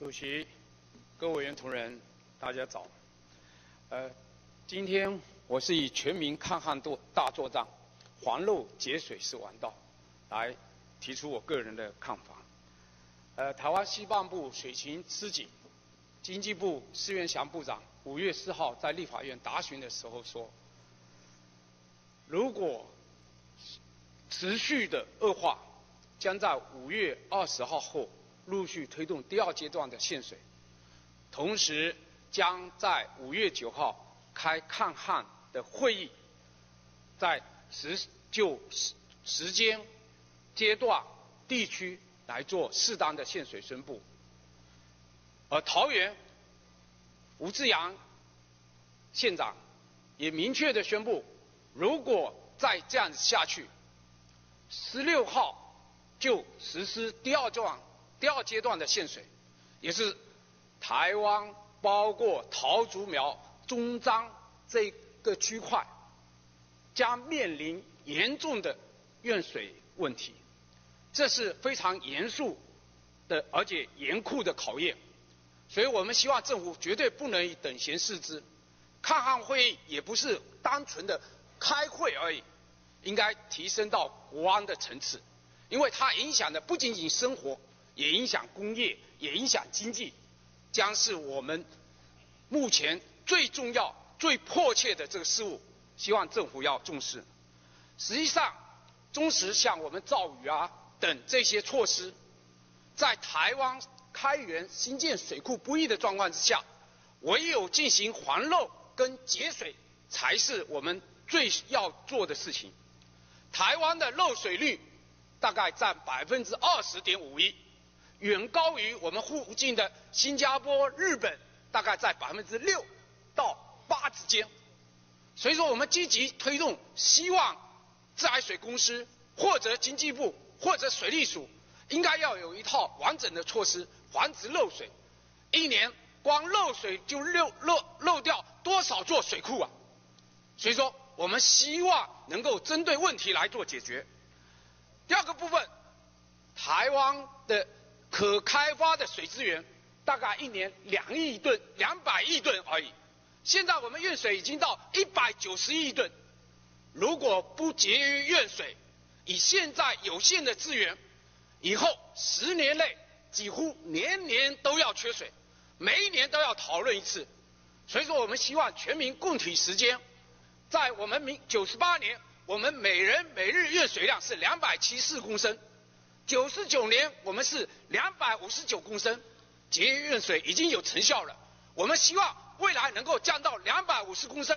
主席、各位委员同仁，大家早。呃，今天我是以全民抗旱作大作战，还漏节水是王道，来提出我个人的看法。呃，台湾西半部水情吃紧，经济部施元祥部长五月四号在立法院答询的时候说，如果持续的恶化，将在五月二十号后陆续推动第二阶段的限水，同时将在五月九号开抗旱的会议，在时就时时间、阶段、地区来做适当的限水宣布。而桃园吴志阳县长也明确的宣布，如果再这样下去，十六号。就实施第二段、第二阶段的限水，也是台湾包括桃竹苗、中彰这个区块将面临严重的怨水问题，这是非常严肃的而且严酷的考验，所以我们希望政府绝对不能以等闲视之，抗旱会议也不是单纯的开会而已，应该提升到国安的层次。因为它影响的不仅仅生活，也影响工业，也影响经济，将是我们目前最重要、最迫切的这个事物，希望政府要重视。实际上，中石像我们造雨啊等这些措施，在台湾开源新建水库不易的状况之下，唯有进行还漏跟节水，才是我们最要做的事情。台湾的漏水率。大概占百分之二十点五一，远高于我们附近的新加坡、日本，大概在百分之六到八之间。所以说，我们积极推动，希望自来水公司或者经济部或者水利署，应该要有一套完整的措施防止漏水。一年光漏水就漏漏漏掉多少座水库啊？所以说，我们希望能够针对问题来做解决。第二个部分，台湾的可开发的水资源大概一年两亿吨、两百亿吨而已。现在我们运水已经到一百九十亿吨，如果不节约用水，以现在有限的资源，以后十年内几乎年年都要缺水，每一年都要讨论一次。所以说，我们希望全民共体时间，在我们明九十八年。我们每人每日用水量是两百七十公升，九十九年我们是两百五十九公升，节约用水已经有成效了。我们希望未来能够降到两百五十公升。